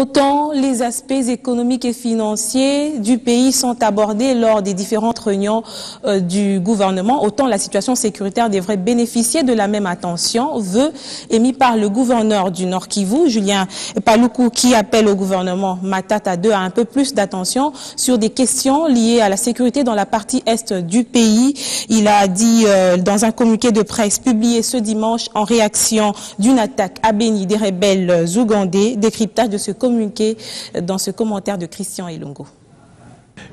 Autant les aspects économiques et financiers du pays sont abordés lors des différentes réunions euh, du gouvernement, autant la situation sécuritaire devrait bénéficier de la même attention, vœu émis par le gouverneur du Nord Kivu, Julien Paloukou, qui appelle au gouvernement Matata 2 à un peu plus d'attention sur des questions liées à la sécurité dans la partie est du pays. Il a dit euh, dans un communiqué de presse publié ce dimanche en réaction d'une attaque à Béni des rebelles ougandais, décryptage de ce communiqué dans ce commentaire de Christian Elongo.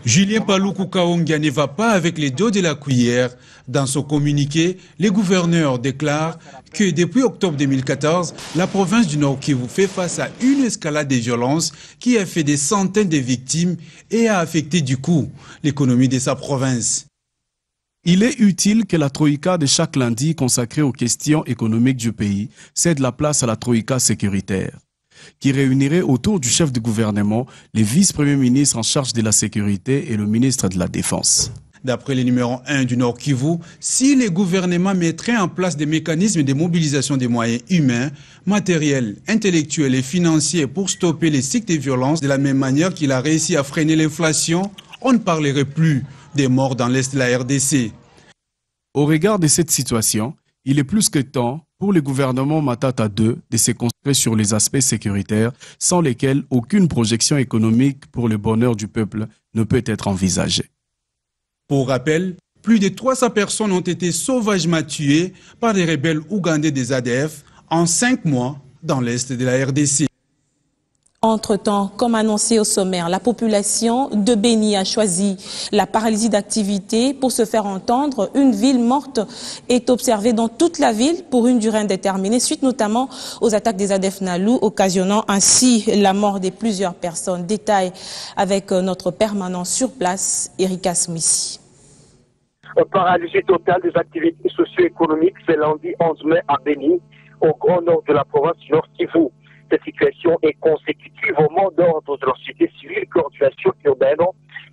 Julien Paloukou Kaonga ne va pas avec les dos de la cuillère. Dans son communiqué, les gouverneurs déclarent que depuis octobre 2014, la province du Nord Kivu fait face à une escalade des violences qui a fait des centaines de victimes et a affecté du coup l'économie de sa province. Il est utile que la Troïka de chaque lundi consacrée aux questions économiques du pays cède la place à la Troïka sécuritaire qui réunirait autour du chef de gouvernement les vice-premiers ministres en charge de la sécurité et le ministre de la Défense. D'après le numéro 1 du Nord Kivu, si les gouvernements mettraient en place des mécanismes de mobilisation des moyens humains, matériels, intellectuels et financiers pour stopper les cycles de violence de la même manière qu'il a réussi à freiner l'inflation, on ne parlerait plus des morts dans l'Est de la RDC. Au regard de cette situation, il est plus que temps pour le gouvernement Matata 2 de se concentrer sur les aspects sécuritaires sans lesquels aucune projection économique pour le bonheur du peuple ne peut être envisagée. Pour rappel, plus de 300 personnes ont été sauvagement tuées par les rebelles ougandais des ADF en cinq mois dans l'est de la RDC. Entre-temps, comme annoncé au sommaire, la population de Béni a choisi la paralysie d'activité pour se faire entendre. Une ville morte est observée dans toute la ville pour une durée indéterminée, suite notamment aux attaques des ADF Nalou, occasionnant ainsi la mort de plusieurs personnes. Détail avec notre permanent sur place, Erika Smissi. Paralysie totale des activités socio-économiques, c'est lundi 11 mai à Béni, au grand nord de la province Nord Kivu. Cette situation est consécutive au mot d'ordre de la société civile, coordination urbaine,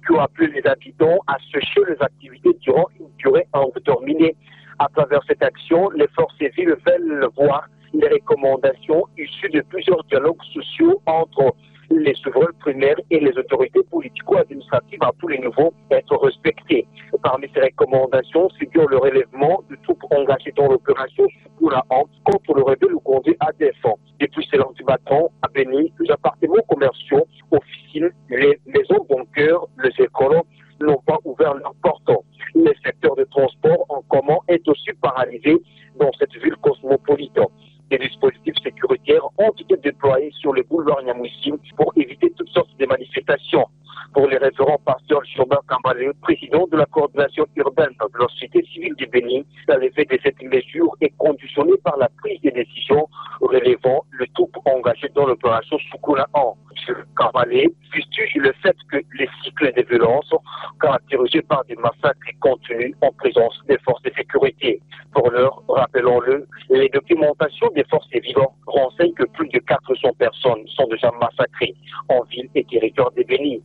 qui ont appelé les habitants à sécher les activités durant une durée indéterminée. À travers cette action, les forces civiles veulent voir les recommandations issues de plusieurs dialogues sociaux entre les souverains primaires et les autorités politico-administratives à tous les niveaux être respectées. Parmi ces recommandations figure le relèvement de troupes engagées dans l'opération Sukula contre le rebelle conduit à défense. Depuis ce lundi matin, à Béni, les appartements commerciaux, officines, les maisons bunkers, les écoles n'ont pas ouvert leurs portes. Le secteur de transport en commun est aussi paralysé dans cette ville cosmopolite. Des dispositifs sécuritaires ont été déployés sur le boulevard Nyamouissi pour éviter toutes sortes de manifestations. Pour les référents pasteur Chobin Kambalé, président de la coordination urbaine de la société civile du Bénin, l'effet de cette mesure est conditionné par la prise de décisions relevant le troupe engagé dans l'opération Soukoula 1. M. Kambalé fustige le fait que les cycles de violence caractérisés par des massacres continuent en présence des forces de sécurité. Pour l'heure, rappelons-le, les documentations des forces vivantes renseignent que plus de 400 personnes sont déjà massacrées en ville et territoire des Bénis.